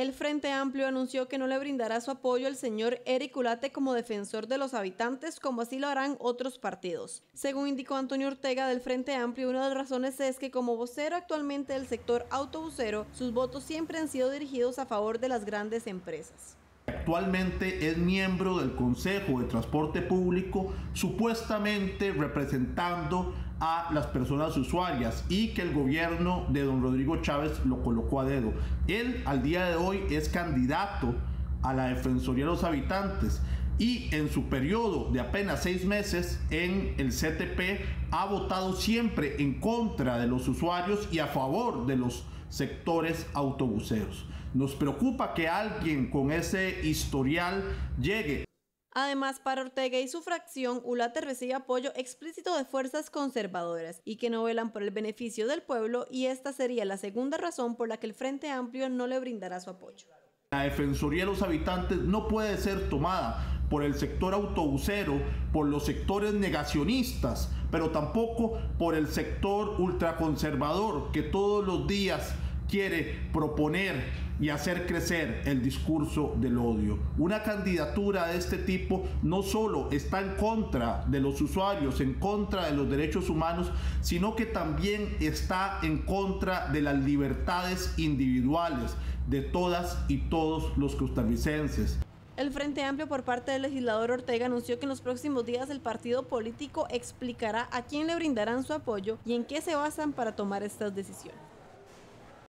El Frente Amplio anunció que no le brindará su apoyo al señor Eric Ulate como defensor de los habitantes, como así lo harán otros partidos. Según indicó Antonio Ortega del Frente Amplio, una de las razones es que como vocero actualmente del sector autobusero, sus votos siempre han sido dirigidos a favor de las grandes empresas. Actualmente es miembro del Consejo de Transporte Público, supuestamente representando a las personas usuarias y que el gobierno de don Rodrigo Chávez lo colocó a dedo. Él al día de hoy es candidato a la Defensoría de los Habitantes y en su periodo de apenas seis meses en el CTP ha votado siempre en contra de los usuarios y a favor de los sectores autobuseros. Nos preocupa que alguien con ese historial llegue Además, para Ortega y su fracción, Ulate recibe apoyo explícito de fuerzas conservadoras y que no velan por el beneficio del pueblo y esta sería la segunda razón por la que el Frente Amplio no le brindará su apoyo. La Defensoría de los Habitantes no puede ser tomada por el sector autobusero, por los sectores negacionistas, pero tampoco por el sector ultraconservador que todos los días quiere proponer y hacer crecer el discurso del odio. Una candidatura de este tipo no solo está en contra de los usuarios, en contra de los derechos humanos, sino que también está en contra de las libertades individuales de todas y todos los costarricenses. El Frente Amplio por parte del legislador Ortega anunció que en los próximos días el partido político explicará a quién le brindarán su apoyo y en qué se basan para tomar estas decisiones.